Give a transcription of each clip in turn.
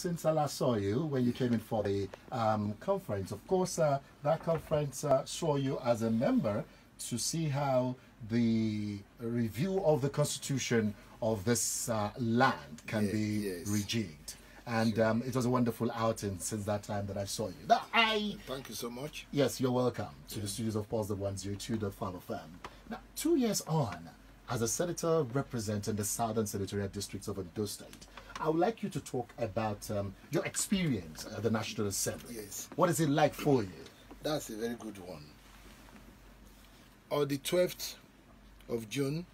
since I last saw you when you came in for the um, conference. Of course, uh, that conference uh, saw you as a member to see how the review of the constitution of this uh, land can Yes, be yes. rejigged. And um, it was a wonderful outing since that time that I saw you. Now, I Thank you so much. Yes, you're welcome to the studios of Pulse the 102 the Farmer FM. Now, two years on, as a senator representing the southern senatorial districts of Ondo State, I would like you to talk about um, your experience at the National Assembly. Yes. What is it like for you? That's a very good one. On the 12th of June,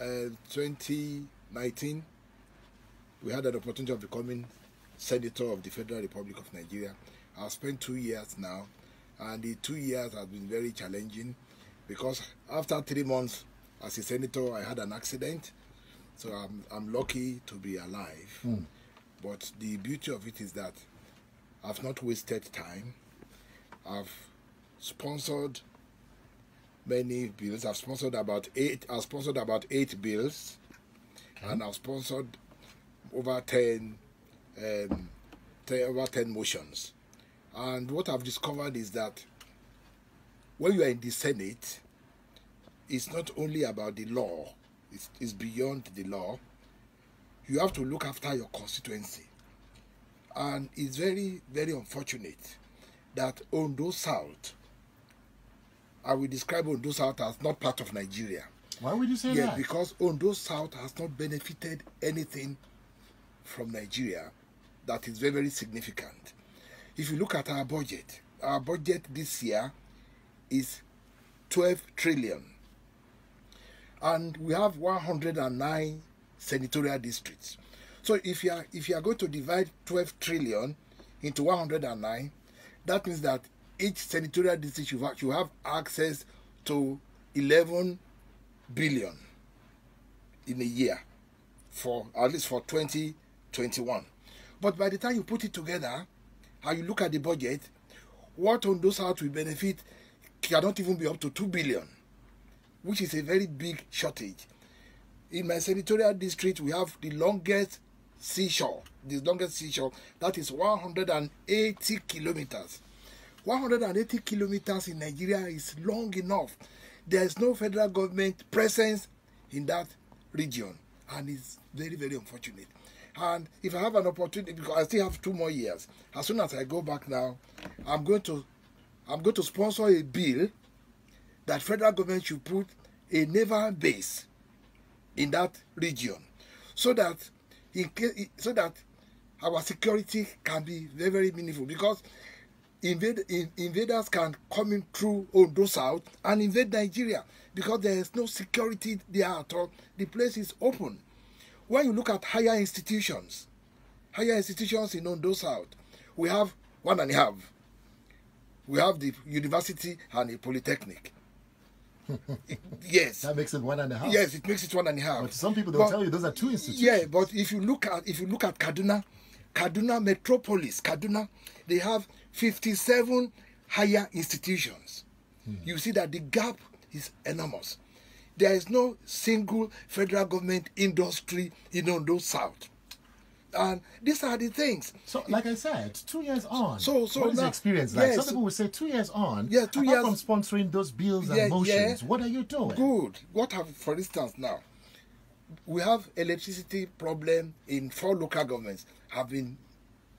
uh, 2019, we had an opportunity of becoming Senator of the Federal Republic of Nigeria. I've spent two years now, and the two years have been very challenging because after three months as a senator, I had an accident. So I'm, I'm lucky to be alive. But the beauty of it is that I've not wasted time. I've sponsored many bills. I've sponsored about eight. I've sponsored about eight bills, and I've sponsored over ten, um, 10 over ten motions. And what I've discovered is that when you are in the Senate, it's not only about the law; it's, it's beyond the law. You have to look after your constituency and it's very very unfortunate that Ondo South I will describe Ondo South as not part of Nigeria. Why would you say Yeah, that? because Ondo South has not benefited anything from Nigeria that is very, very significant. If you look at our budget, our budget this year is 12 trillion. And we have 109 senatorial districts. So if you are if you are going to divide 12 trillion into 109, that means that each senatorial district you have, you have access to 11 billion in a year for at least for 2021. But by the time you put it together and you look at the budget, what Ondo South will benefit cannot even be up to 2 billion, which is a very big shortage. In my senatorial district, we have the longest seashore, the longest seashore, that is 180 kilometers. 180 kilometers in Nigeria is long enough. There is no federal government presence in that region, and it's very, very unfortunate. And if I have an opportunity, because I still have two more years, as soon as I go back now, I'm going to, I'm going to sponsor a bill that federal government should put a naval base in that region, so that in so that our security can be very, very meaningful. Because invade, in, invaders can come in through Ondo South and invade Nigeria because there is no security there at all. The place is open. When you look at higher institutions, higher institutions in Ondo South, we have one and a half. We have the university and a polytechnic. yes. That makes it one and a half. Yes, it makes it one and a half. But some people they'll But- tell you those are two institutions. yeah, but if you look at if you look at Kaduna, Kaduna Metropolis, Kaduna, they have 57 higher institutions. Hmm. You see that the gap is enormous. There is no single federal government industry in Ondo South. And these are the things. So, like I said, two years on. So- so what is the now- experience like? yes. Some people will say two years on. Yeah, two apart years- from sponsoring those bills Yeah, and motions. yeah. What are you doing? Good. What have, for instance, now we have electricity problem in four local governments. I've been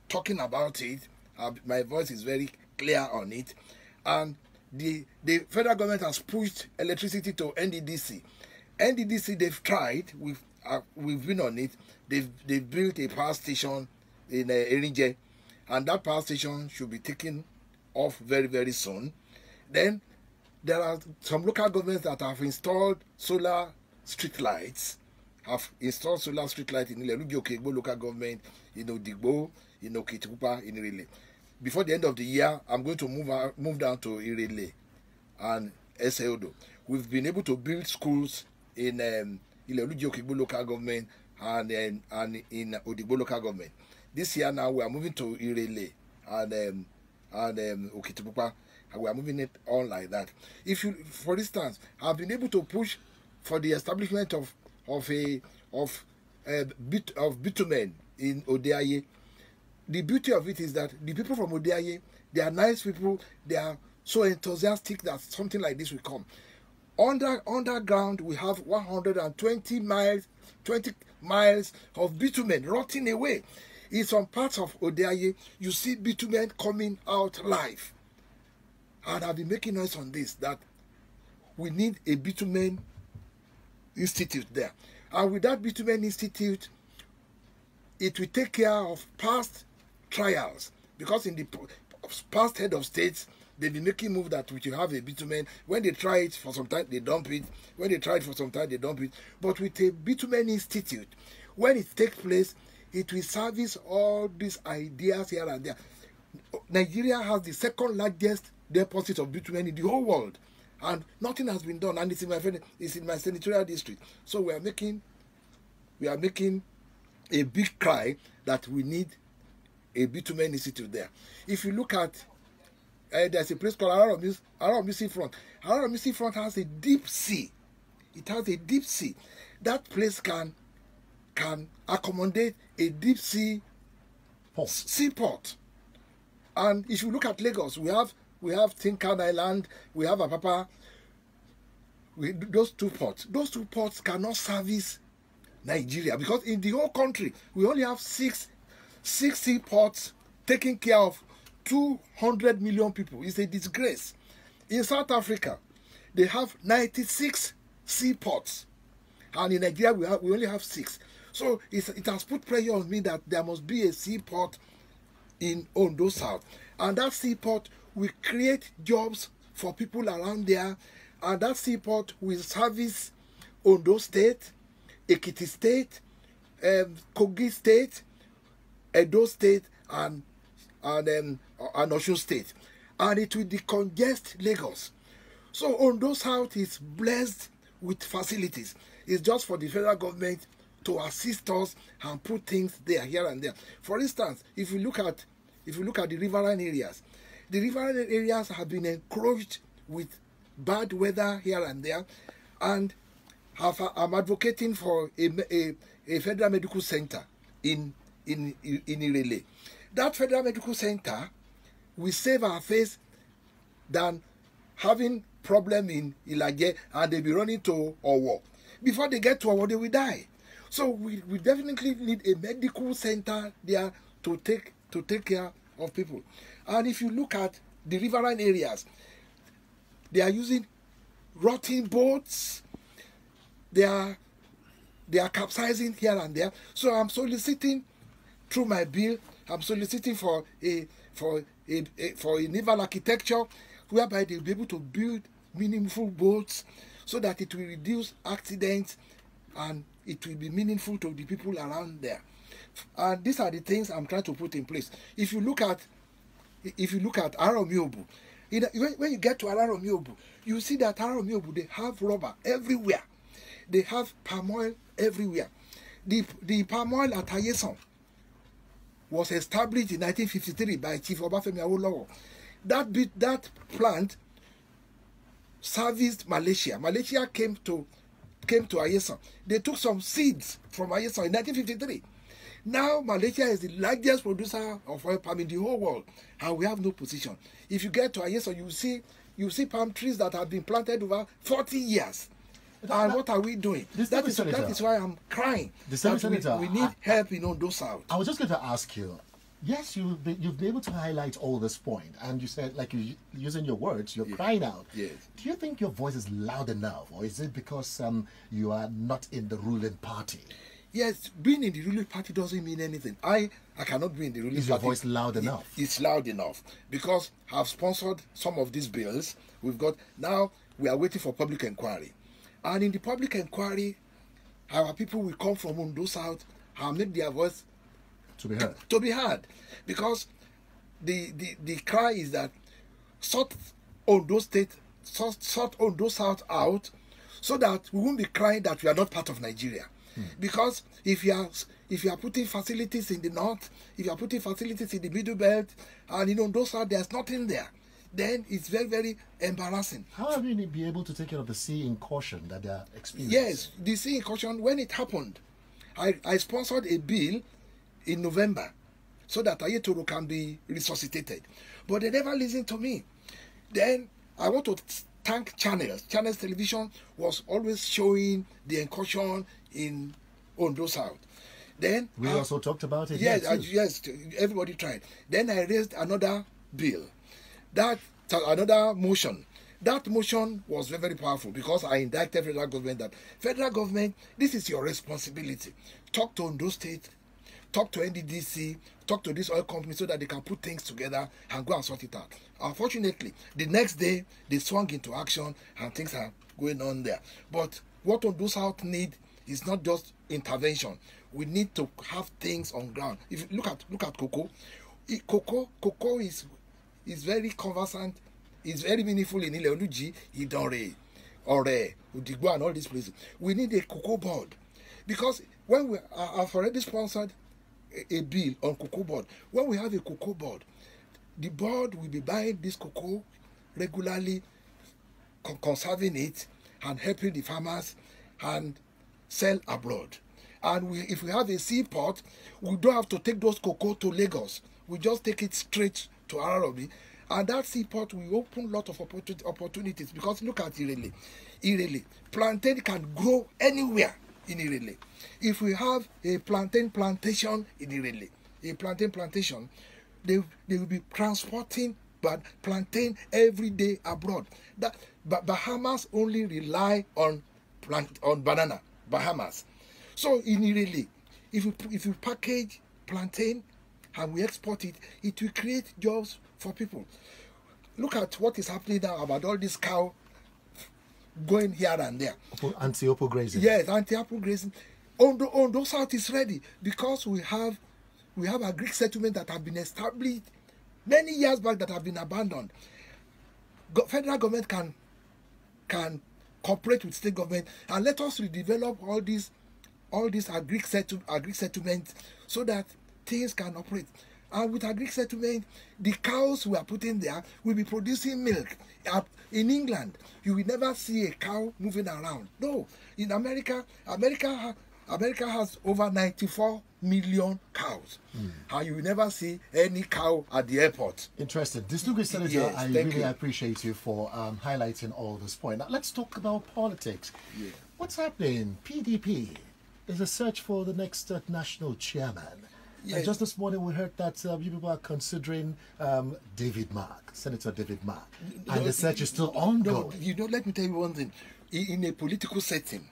talking about it. I've- my voice is very clear on it, and the the federal government has pushed electricity to NDDC. NDDC they've tried. We've uh, we've been on it. They've they've built a power station in uh, and that power station should be taken off very very soon. Then there are some local governments that have installed solar street lights have installed solar street light in Ile Oluji Okegbo local government in Odigbo in Okitipupa in Irele before the end of the year i'm going to move out, move down to Irele and Eseodo we've been able to build schools in um, Ileruji Okegbo local government and um, and in Odigbo local government this year now we are moving to Irele and um, and um, Okitipupa and we are moving it on like that if you for instance i've been able to push for the establishment of of a of uh, bit of bitumen in Odeaye. The beauty of it is that the people from Odeaye, they are nice people. They are so enthusiastic that something like this will come. Under underground, we have 120 miles, 20 miles of bitumen rotting away. In some parts of Odeaye, you see bitumen coming out live. And I've been making noise on this that we need a bitumen institute there. And with that bitumen institute, it will take care of past trials because in the past head of states they've been making move that we should have a bitumen. When they try it for some time they dump it. When they try it for some time they dump it. But with a bitumen institute when it takes place it will service all these ideas here and there. Nigeria has the second largest deposit of bitumen in the whole world and nothing has been done and it's in my friend, it's in my senatorial district. So we are making we are making a big cry that we need a bitumen institute there. If you look at uh, there's a place called Araromi Sea Front. Araromi Sea Front has a deep sea. It has a deep sea. That place can can accommodate a deep sea port. seaport. And if you look at Lagos, we have we have Tinkan Island, we have Apapa. We, those two ports, those two ports cannot service Nigeria because in the whole country we only have six six seaports taking care of 200 million people. It's a disgrace. In South Africa, they have 96 seaports, and in Nigeria we have we only have six. So it has put pressure on me that there must be a seaport in Ondo South, and that seaport will create jobs for people around there, and that seaport will service Ondo State, Ekiti State, um, Kogi State, Edo State, and and um, and State, and it will decongest Lagos. So Ondo South is blessed with facilities. It's just for the federal government to assist us and put things there, here and there. For instance, if you look at if you look at the riverine areas, the riverine areas have been encroached with bad weather here and there, and have, I'm advocating for a, a, a federal medical center in in in Irele. That federal medical center will save our face than having problem in Ilaje and they be running to Owo. Before they get to Owo, they will die. So we, we definitely need a medical center there to take to take care of people. And if you look at the riverine areas, they are using rotting boats they are they are capsizing here and there. So I'm soliciting through my bill. I'm soliciting for a for a, a for a naval architecture whereby they'll be able to build meaningful boats so that it will reduce accidents and it will be meaningful to the people around there. And these are the things I'm trying to put in place. If you look at if you look at Aromiobu, when you get to Aromiobu, you see that Aromiobu they have rubber everywhere they have palm oil everywhere. The, the palm oil at Ayeson was established in 1953 by Chief Obafemi Awolowo. That bit, that plant serviced Malaysia. Malaysia came to came to Ayeson. They took some seeds from Ayeson in 1953. Now Malaysia is the largest producer of oil palm in the whole world, and we have no position. If you get to Ayeson, you see you see palm trees that have been planted over 40 years and what are we doing? That is, that is why I'm crying. Senator, we, we, need I, help in Ondo South. I was just going to ask you. Yes, you've been, you've been able to highlight all this point, and you said, like you using your words, you're crying out. Yes. Do you think your voice is loud enough, or is it because um, you are not in the ruling party? Yes, being in the ruling party doesn't mean anything. I I cannot be in the ruling party. is party. your voice loud enough? It, it's loud enough because I've sponsored some of these bills. We've got now we are waiting for public inquiry. And in the public inquiry, our people will come from Ondo South and make their voice to be heard. To be heard. Because the, the, the cry is that sort Ondo State, sort, sort Ondo South out so that we won't be crying that we are not part of Nigeria. Hmm. Because if you are if you are putting facilities in the north, if you are putting facilities in the middle belt, and in Ondo South, there's nothing there then it's very, very embarrassing. How have you been able to take care of the sea incursion that they are experiencing? Yes, the sea incursion, when it happened, I, I sponsored a bill in November so that Ayetoro can be resuscitated. But they never listened to me. Then I want to thank channels. Channels Television was always showing the incursion in Ondo South. Then We I- also talked about it. Yes, uh, I, yes, everybody tried. Then I raised another bill. That another motion. That motion was very, very powerful because I indicted federal government that federal government, this is your responsibility. Talk to Ondo State, talk to NDDC, talk to this oil company so that they can put things together and go and sort it out. Unfortunately, the next day they swung into action and things are going on there. But what Ondo South need is not just intervention. We need to have things on ground. If you look at look at cocoa, cocoa cocoa is is very conversant, is very meaningful in Ile Oluji, Idore, Ore, Udigbo, and all these places. We need a cocoa board because when we I've already sponsored a, a bill on cocoa board. When we have a cocoa board, the board will be buying this cocoa regularly, con- conserving it and helping the farmers and sell abroad. And we, if we have a seaport, we don't have to take those cocoa to Lagos. We just take it straight to Ararobi. And that seaport will open lot of opportun- opportunities because look at Irele. Irele. Plantain can grow anywhere in Irele. If we have a plantain plantation in Irele, a plantain plantation, they, they will be transporting but plantain every day abroad. That but Bahamas only rely on plant on banana. Bahamas. So in Irele, if you if you package plantain and we export it, it will create jobs for people. Look at what is happening now about all this cow going here and there. Anti-open grazing. Yes, anti-open grazing. Ondo, Ondo South is ready because we have we have agric settlement that have been established many years back that have been abandoned. Go, federal government can can cooperate with state government and let us redevelop all these all these agric settle agric settlements so that things can operate. And with agric settlement, the cows we are putting there will be producing milk. In England, you will never see a cow moving around. No, in America, America, America has over 94 million cows, and you will never see any cow at the airport. Interesting. Distinguished Senator, Yes, I really you. appreciate you for um, highlighting all this point. Now, let's talk about politics. Yeah. What's happening? PDP is a search for the next uh, national chairman. Yeah. And just this morning, we heard that uh, you people are considering um, David Mark, Senator David Mark, and the search is still No, ongoing. you know, let me tell you one thing. In, in a political setting,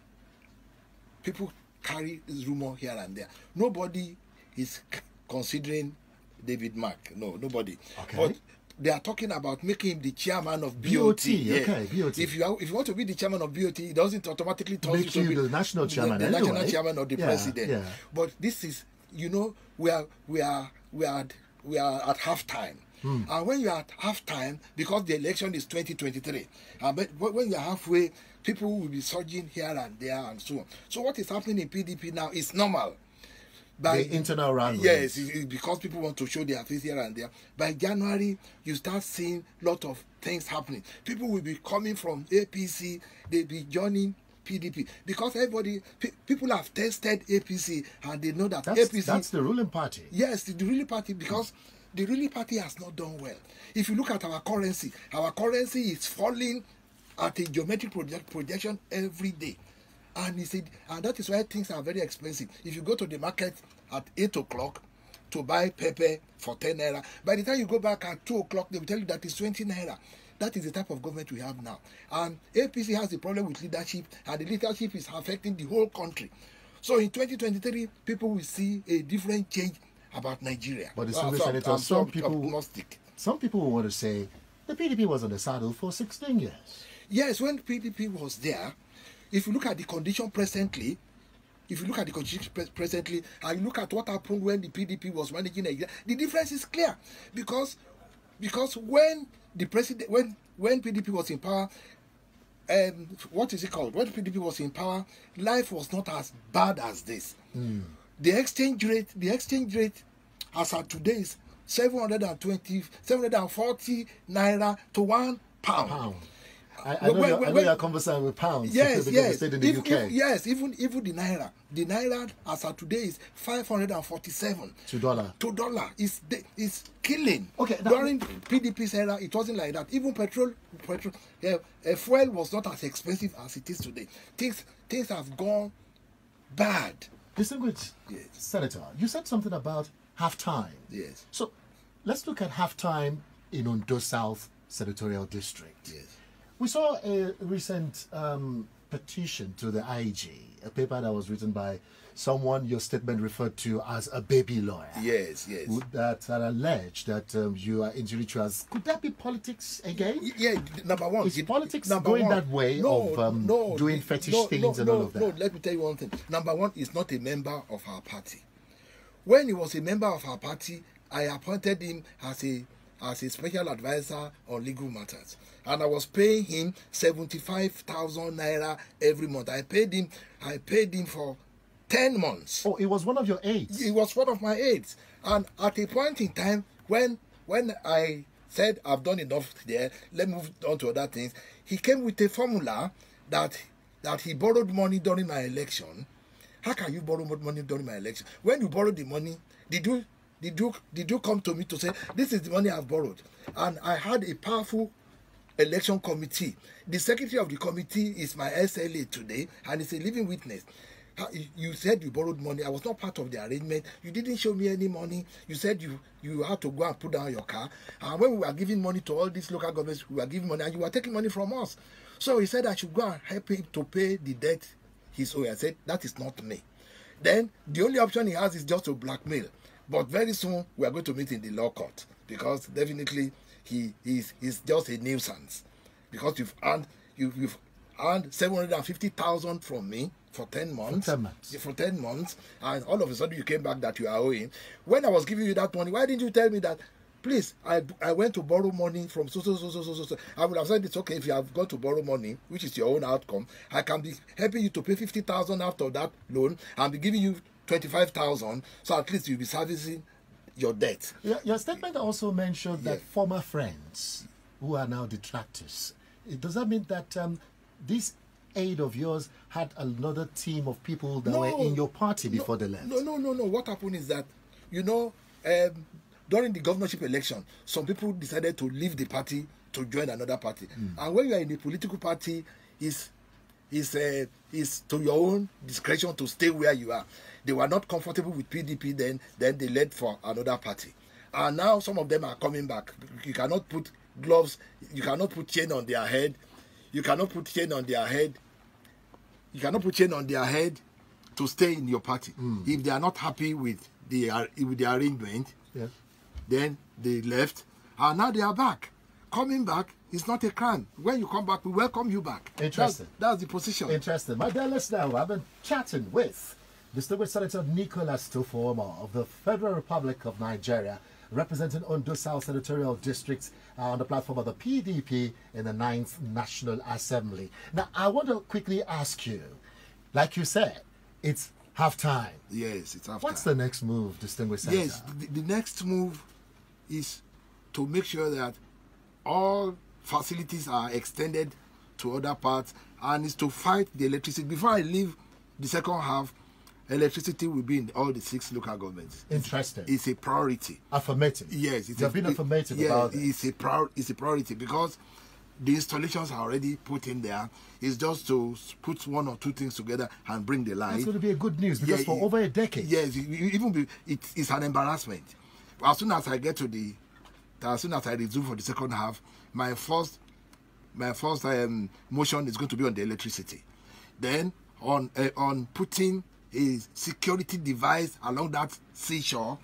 people carry this rumor here and there. Nobody is considering David Mark. No, nobody. Okay. But they are talking about making him the chairman of BOT. BOT, yeah. okay, BOT. If you are, if you want to be the chairman of BOT, it doesn't automatically turn Make to be the national chairman the, national anyway. chairman or the Yeah, president. yeah. But this is, you know, we are we are we are at, we are at halftime. Hmm. And when you are at halftime, because the election is 2023, and but when you are halfway, people will be surging here and there and so on. So what is happening in PDP now is normal. The internal round Yes, robins. it- it's because people want to show their face here and there. By January, you start seeing lot of things happening. People will be coming from APC, they'll be joining PDP because everybody, pe- people have tested APC and they know that That's, APC. that's the ruling party. Yes, the, the ruling party because the ruling party has not done well. If you look at our currency, our currency is falling at a geometric project, projection every day. And he said, and that is why things are very expensive. If you go to the market at eight o'clock to buy pepper for 10 naira, by the time you go back at two o'clock, they will tell you that it's 20 naira. That is the type of government we have now. And APC has a problem with leadership, and the leadership is affecting the whole country. So in 2023, people will see a different change about Nigeria. But the Uh, Senator, so I'm- Senator, I'm some people, some people will want to say the PDP was on the saddle for 16 years. Yes, when PDP was there, if you look at the condition presently, if you look at the condition presently, and you look at what happened when the PDP was managing Nigeria, the difference is clear because because when the president when when PDP was in power, um, what is it called? When PDP was in power, life was not as bad as this. The exchange rate, the exchange rate, as at today is 720, 740 naira to one pound. Pound. I, I know, When- you're, when- I know when- you're conversing with pounds Yes, yes. stayed in the Even- UK. even- yes, even even the naira, the naira as of today is five hundred and forty-seven. To dollar. To dollar is is killing. Okay, now- During PDP's era, it wasn't like that. Even petrol, petrol, uh, uh, fuel was not as expensive as it is today. Things things have gone bad. Distinguished Yes. Senator, you said something about halftime. Yes. So let's look at halftime in Ondo South Senatorial District. Yes. We saw a recent um, petition to the IG, a paper that was written by someone your statement referred to as a baby lawyer. Yes, yes. That, that alleged that um, you are into rituals. Could that be politics again? Yeah, number one. Is it- politics number going one, that way of, um, doing fetish no, things no, and no, all of that? No, let me tell you one thing. Number one is not a member of our party. When he was a member of our party, I appointed him as a as a special advisor on legal matters, and I was paying him seventy five thousand naira every month. I paid him. I paid him for ten months. Oh, it was one of your aides. It was one of my aides. And at a point in time, when when I said I've done enough there, let me move on to other things, he came with a formula that that he borrowed money during my election. How can you borrow money during my election? When you borrow the money, did you did you did you come to me to say this is the money I've borrowed? And I had a powerful election committee. The secretary of the committee is my SLA today, and it's a living witness. You- said you borrowed money. I was not part of the arrangement. You didn't show me any money. You said you you had to go and put down your car. And when we were giving money to all these local governments, we were giving money, and you were taking money from us. So he said I should go and help him to pay the debt he's owing. I said that is not me. Then the only option he has is just to blackmail. But very soon we are going to meet in the law court because definitely he is he's just a nuisance. Because you've earned you, you've earned seven hundred and fifty thousand from me for ten months. 10 months. For ten months, and all of a sudden you came back that you are owing. When I was giving you that money, why didn't you tell me that? Please, I, I went to borrow money from so so so so so so. so. I would have said it's okay if you have gone to borrow money, which is your own outcome. I can be helping you to pay fifty thousand out of that loan and be giving you twenty five thousand, so at least you'll be servicing your debt. Your, your statement also mentioned that Yeah. former friends who are now detractors. It- Does that mean that um, this aide of yours had another team of people that were in your party before no, they left? No, no, no, no. What happened is that, you know, um, during the governorship election, some people decided to leave the party to join another party. Hmm. And when you are in a political party, is is uh, is to your own discretion to stay where you are. They were not comfortable with PDP then, then they led for another party. And now some of them are coming back. You cannot put gloves, you cannot put chain on their head, you cannot put chain on their head you cannot put chain on their head to stay in your party. Hmm. If they are not happy with the with the arrangement, Yeah. then they left, and now they are back. Coming back is not a crime. When you come back, we welcome you back. Interesting. That's, that's the position. Interesting. My dear listener, I've been chatting with distinguished Senator Nicholas Tofowomo of the Federal Republic of Nigeria, representing Ondo South Senatorial District uh, on the platform of the PDP in the 9th National Assembly. Now, I want to quickly ask you, like you said, it's half time. yes, it's after. What's the next move, distinguished Senator? Yes, the, the next move is to make sure that all facilities are extended to other parts and is to fight the electricity. Before I leave the second half, electricity will be in all the six local governments. Interesting. It's a priority. affirmative. Yes, it's You've a, been affirmative yeah, about it. It's a prior, it's a priority because the installations are already put in there. It's just to put one or two things together and bring the light. That's going to be a good news because Yeah, for it- over a decade, Yes, it- even be, it, it's an embarrassment. As soon as I get to the, as soon as I resume for the second half, my first, my first um, motion is going to be on the electricity. Then on uh, on putting a security device along that seashore,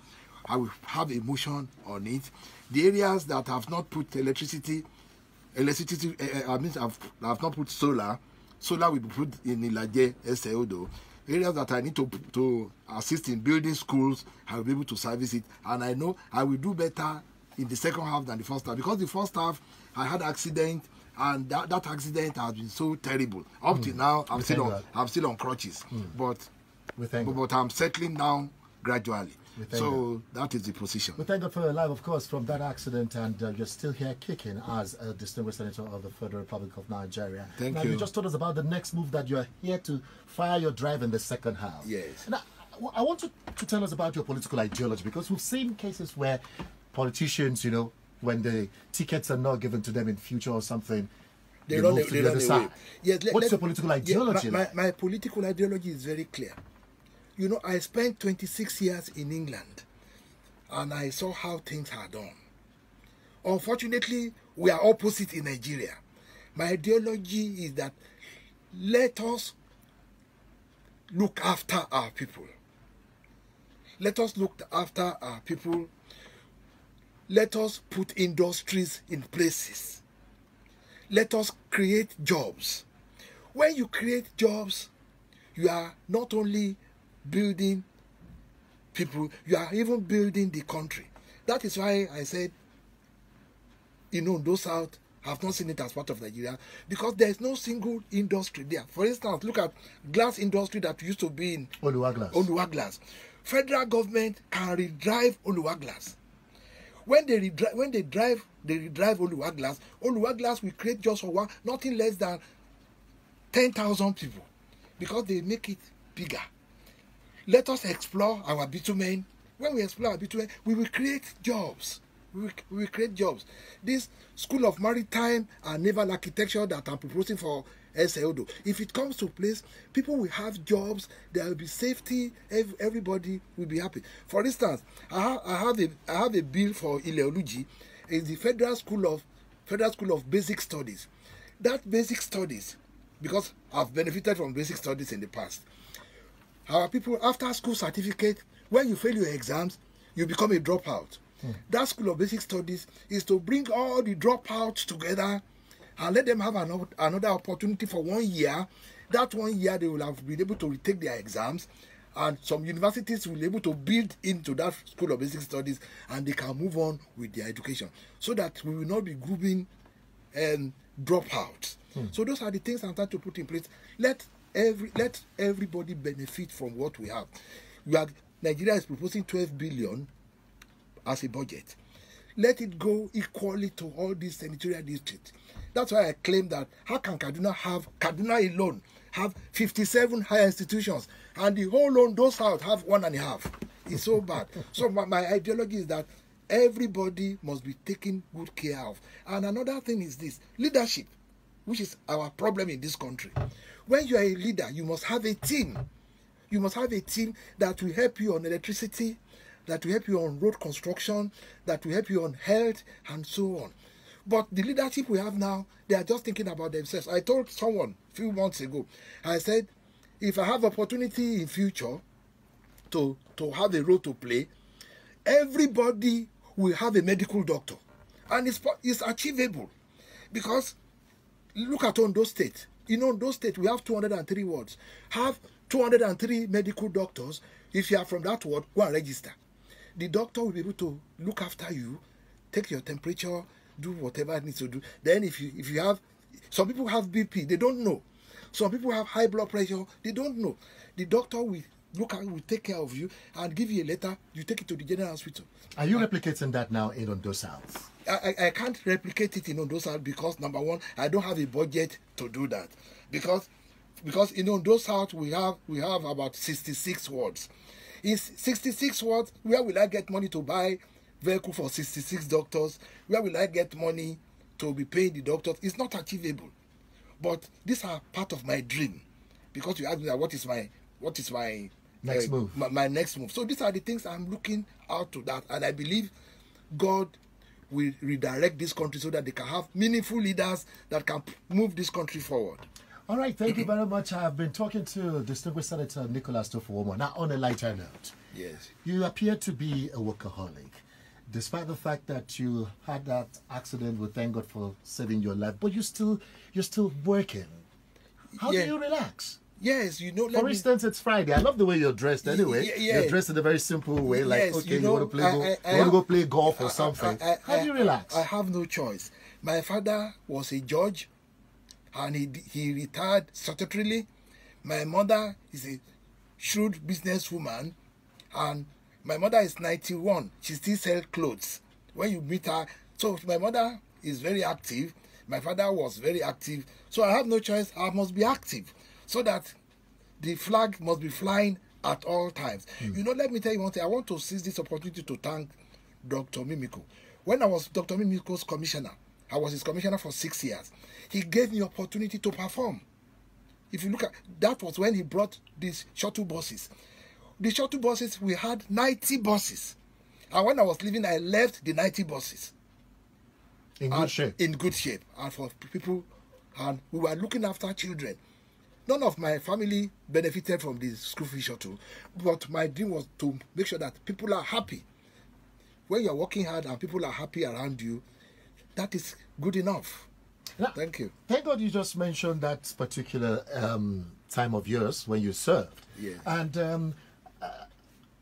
I will have a motion on it. The areas that have not put electricity, electricity, uh, I mean, have, have not put solar, solar will be put in Ilaje, Eseodo. Areas that I need to to assist in building schools, I will be able to service it, and I know I will do better in the second half than the first half because the first half I had accident and that, that accident has been so terrible. Up till now, I'm still on. I'm still on crutches, but we thank but, but I'm settling down gradually. So that is the position. We thank God for your life, of course, from that accident, and uh, you're still here kicking as a distinguished senator of the Federal Republic of Nigeria. Thank now, you. you just told us about the next move that you're here to fire your drive in the second half. Yes. Now, I want you to tell us about your political ideology because we've seen cases where politicians, you know, when the tickets are not given to them in future or something, They they, run, move a- to they the other side. Yes, let- What's let- your political yeah, ideology? my, like? my, my political ideology is very clear. You know, I spent 26 years in England and I saw how things are done. Unfortunately, we are opposite in Nigeria. My ideology is that let us look after our people. Let us look after our people. Let us put industries in places. Let us create jobs. When you create jobs, you are not only building people, you are even building the country. That is why I said, you know, those South have not seen it as part of Nigeria because there is no single industry there. For instance, look at glass industry that used to be in Oluwaglas. Oluwa Glass. Federal government can redrive Oluwa Glass. When they redrive, when they drive, they redrive Oluwa Glass. Oluwa Glass will create just for one, nothing less than ten thousand people, because they make it bigger. Let us explore our bitumen. When we explore our bitumen, we will create jobs. We will, create jobs. This School of Maritime and Naval Architecture that I'm proposing for SAODO, if it comes to place, people will have jobs, there will be safety, ev- everybody will be happy. For instance, I have, I have, a, I have a bill for Ileoluji, it's the Federal School of Federal School of Basic Studies. That basic studies, because I've benefited from basic studies in the past, our people after school certificate when you fail your exams you become a dropout that school of basic studies is to bring all the dropouts together and let them have another, another opportunity for one year that one year they will have been able to retake their exams and some universities will be able to build into that school of basic studies and they can move on with their education so that we will not be grouping um, dropouts. So those are the things I'm trying to put in place. Let every let everybody benefit from what we have. We are Nigeria is proposing 12 billion as a budget. Let it go equally to all these senatorial districts. That's why I claim that how can Kaduna have Kaduna alone have 57 higher institutions and the whole loan those out have one and a half. It's so bad. so my, my ideology is that everybody must be taken good care of. And another thing is this leadership, which is our problem in this country. When you are a leader, you must have a team. You must have a team that will help you on electricity, that will help you on road construction, that will help you on health, and so on. But the leadership we have now, they are just thinking about themselves. I told someone a few months ago, I said, if I have opportunity in future to, to have a role to play, everybody will have a medical doctor. And it's, it's achievable. Because look at Ondo State. In those states, we have 203 wards. Have 203 medical doctors. If you are from that ward, go and register. The doctor will be able to look after you, take your temperature, do whatever it needs to do. Then, if you if you have, some people have BP, they don't know. Some people have high blood pressure, they don't know. The doctor will look at, will take care of you and give you a letter. You take it to the general hospital. Are you replicating that now in Ondo South? I, I, I can't replicate it in Ondo South because number one, I don't have a budget to do that. Because because in Ondo South we have we have about 66 wards. In 66 wards, where will I get money to buy vehicle for 66 doctors? Where will I get money to be paying the doctors? It's not achievable. But these are part of my dream. Because you asked me that what is my what is my Next uh, move. my, my next move. So these are the things I'm looking out to that, and I believe God will redirect this country so that they can have meaningful leaders that can move this country forward. All right, thank you very much. I've been talking to distinguished Senator Nicholas Tofowomo. Now, on a lighter note, Yes. you appear to be a workaholic, despite the fact that you had that accident. We thank God for saving your life, but you still you're still working. How Yeah. do you relax? Yes, you know. For me, instance, it's Friday. I love the way you're dressed. Anyway, yeah. you're dressed in a very simple way. Like, Yes, okay, you you, want to play, I- go, I- I you want to go play golf or something. How do you relax? I have no choice. My father was a judge, and he he retired statutorily. My mother is a shrewd businesswoman, and My mother is 91. She still sells clothes. When you meet her, so my mother is very active. My father was very active. So I have no choice. I must be active so that the flag must be flying at all times. You know, let me tell you one thing. I want to seize this opportunity to thank Dr. Mimiko. When I was Dr. Mimiko's commissioner, I was his commissioner for six years. He gave me opportunity to perform. If you look at that was when he brought these shuttle buses. The shuttle buses we had 90 buses. And when I was leaving, I left the 90 buses In good shape. in good shape and for people and we were looking after children none of my family benefited from this school fee shuttle but my dream was to make sure that people are happy when you're working hard and people are happy around you that is good enough Now, thank you Thank God you just mentioned that particular um, time of years when you served. Yes. And um, uh,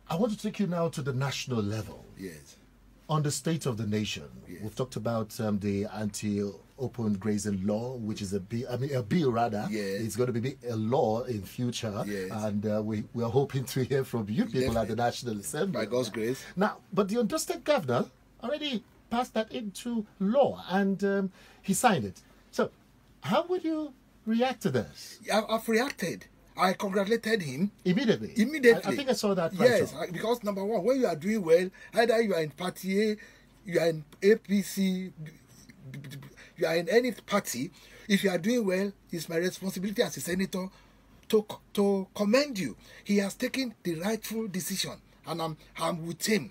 I want to take you now to the national level yes on the state of the nation. Yes. We've talked about um, the anti-open grazing law, which is a bill. I mean, a bill rather. Yes. It's going to be a law in future, Yes. and uh, we we are hoping to hear from you people at the National Assembly. by god's grace Now, but the Ondo State governor already passed that into law and um, he signed it. So, how would you react to this i've reacted i congratulated him immediately? immediately. I, I think I saw that. Yes. I- because number one, when you are doing well, either you are in party A, you are in APC, you are in any party. If you are doing well, it's my responsibility as a senator to to commend you. He has taken the rightful decision, and I'm I'm with him.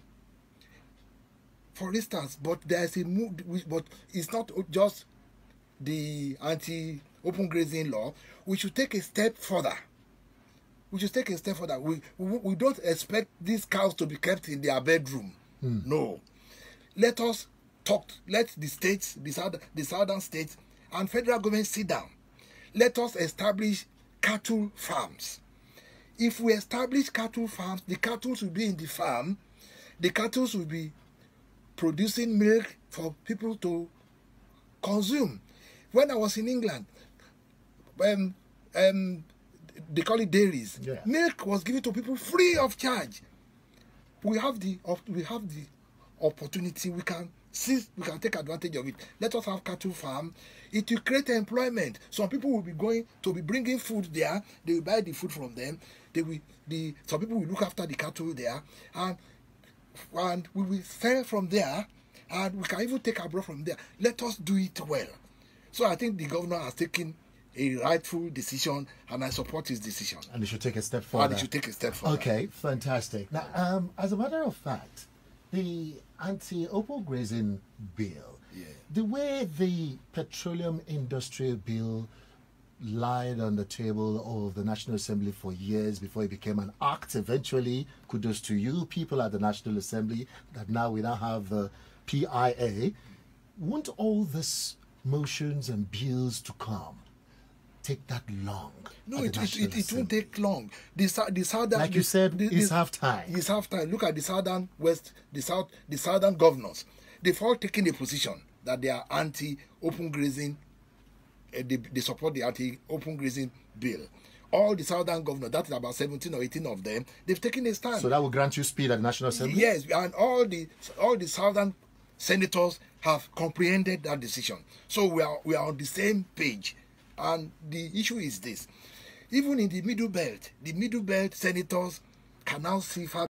For instance, but there's a move, but it's not just the anti-open grazing law. We should take a step further we should take a step further. We, we we don't expect these cows to be kept in their bedroom. Hmm. No. Let us talk. Let the states, the, south, the southern states, and federal government sit down. Let us establish cattle farms. If we establish cattle farms, the cattle will be in the farm. The cattle will be producing milk for people to consume. When I was in England, um, um, they call it dairies. Yeah. Milk was given to people free of charge. We have the we have the opportunity. We can see we can take advantage of it. Let us have cattle farm. It will create employment. Some people will be going to be bringing food there. They will buy the food from them. They will the some people will look after the cattle there, and and we will sell from there, and we can even take abroad from there. Let us do it well. So I think the governor has taken a rightful decision, and I support his decision. And they should take a step And he should take a step further. Okay, fantastic. Now, um, as a matter of fact, the anti-open grazing bill, Yeah. the way the petroleum industry bill lied on the table of the National Assembly for years before it became an act eventually, kudos to you people at the National Assembly that now we now have the PIA, won't all these motions and bills to come take that long? No, it, it, it, it won't take long. The, the southern, Like you the- said, the, it's half time. It's half time. Look at the southern west, the south, the southern governors. They've all taken a position that they are anti-open grazing. Uh, they, they support the anti-open grazing bill. All the southern governors, that is about 17 or 18 of them, they've taken a stand. So that will grant you speed at the National Assembly? Yes, and all the all the southern senators have comprehended that decision. So we are we are on the same page. And the issue is this: even in the middle belt, the middle belt senators can now see far